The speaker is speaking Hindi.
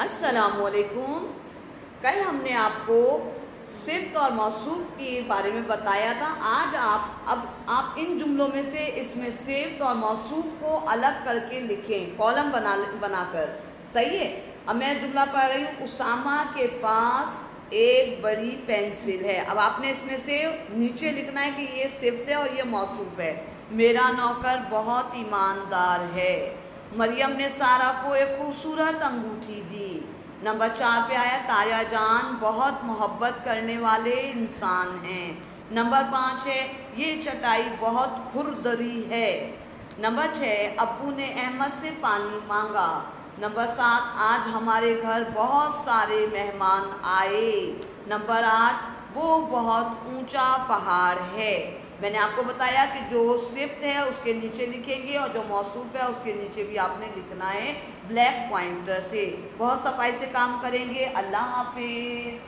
असलकुम कल हमने आपको सिर्फ़ और मौसूफ के बारे में बताया था। आज आप, अब आप इन जुमलों में से इसमें सिर्फ़ और मौसूफ को अलग करके लिखें, कॉलम बना, बनाकर। सही है? अब मैं जुमला पढ़ रही हूँ। उसामा के पास एक बड़ी पेंसिल है। अब आपने इसमें से नीचे लिखना है कि ये सिफ्त है और ये मौसूफ है। मेरा नौकर बहुत ईमानदार है। मरियम ने सारा को एक खूबसूरत अंगूठी दी। नंबर चार पे आया ताया जान, बहुत मोहब्बत करने वाले इंसान हैं। नंबर पाँच है, ये चटाई बहुत खुरदरी है। नंबर छः अबू ने अहमद से पानी मांगा। नंबर सात, आज हमारे घर बहुत सारे मेहमान आए। नंबर आठ वो बहुत ऊँचा पहाड़ है। मैंने आपको बताया कि जो सिफ्त है, उसके नीचे लिखेंगे और जो मौसूफ है, उसके नीचे भी आपने लिखना है। ब्लैक पॉइंटर से। बहुत सफ़ाई से काम करेंगे। अल्लाह हाफिज़।